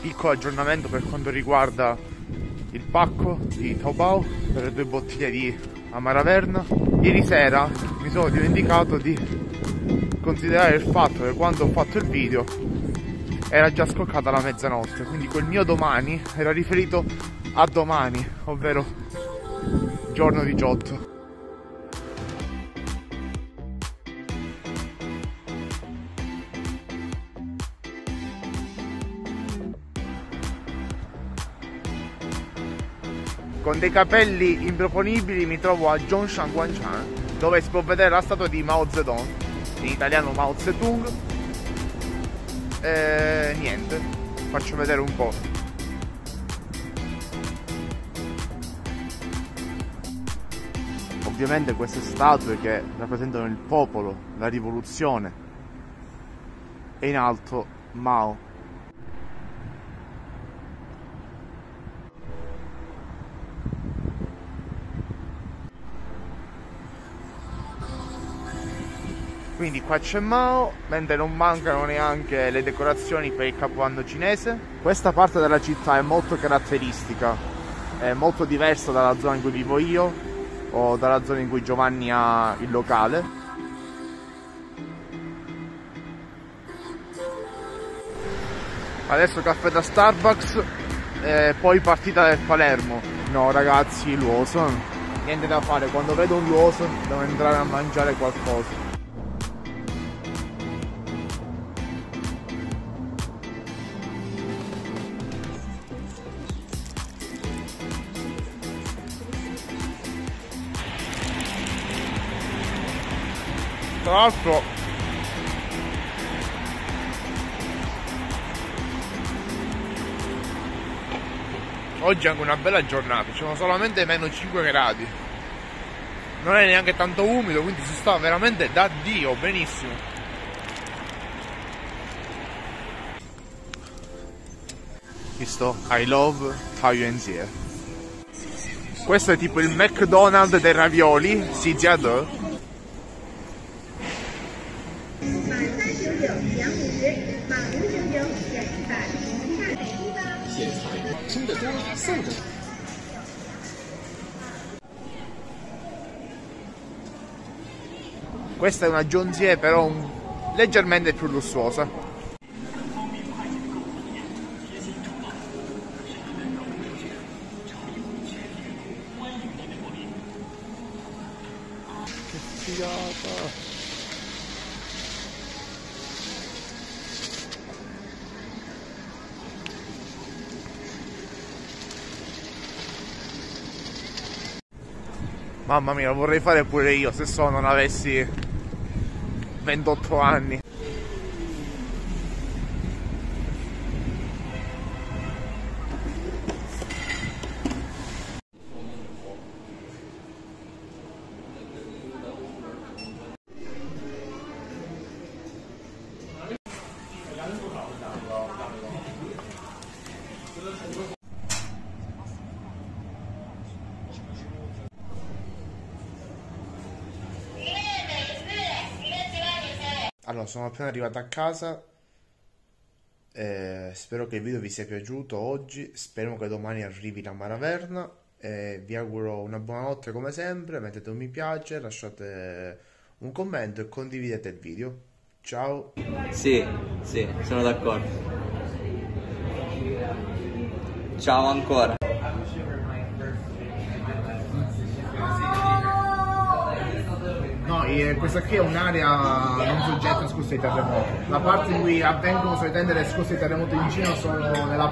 piccolo aggiornamento per quanto riguarda il pacco di Taobao per le due bottiglie di Amaraverna. Ieri sera mi sono dimenticato di considerare il fatto che quando ho fatto il video era già scoccata la mezzanotte, quindi quel mio domani era riferito a domani, ovvero giorno 18. Con dei capelli improponibili mi trovo a Zhongshan Guanchan, dove si può vedere la statua di Mao Zedong, in italiano Mao Zedong. E niente, faccio vedere un po'. Ovviamente queste statue che rappresentano il popolo, la rivoluzione, e in alto Mao. Quindi qua c'è Mao, mentre non mancano neanche le decorazioni per il capoanno cinese. Questa parte della città è molto caratteristica, è molto diversa dalla zona in cui vivo io o dalla zona in cui Giovanni ha il locale. Adesso caffè da Starbucks e poi partita del Palermo. No ragazzi, l'Uoson. Niente da fare, quando vedo un Luoson devo entrare a mangiare qualcosa. Tra l'altro oggi è anche una bella giornata ci sono solamente meno 5 gradi. Non è neanche tanto umido quindi si sta veramente da dio benissimo. Visto I love Taiyuanjie questo è tipo il McDonald's dei ravioli si Jiade 生的多，瘦的。Questa è una Jonzier però un... leggermente più lussuosa. Che figata! Mamma mia, vorrei fare pure io se so non avessi 28 anni. Allora, sono appena arrivato a casa. Eh, spero che il video vi sia piaciuto oggi. Speriamo che domani arrivi la Maraverna. Eh, vi auguro una buona notte come sempre. Mettete un mi piace, lasciate un commento e condividete il video. Ciao. Sì, sì, sono d'accordo. Ciao ancora. Eh, questa qui è un'area non soggetta a scosse di terremoto. La parte in cui avvengono solitamente le scosse di terremoto in Cina sono nella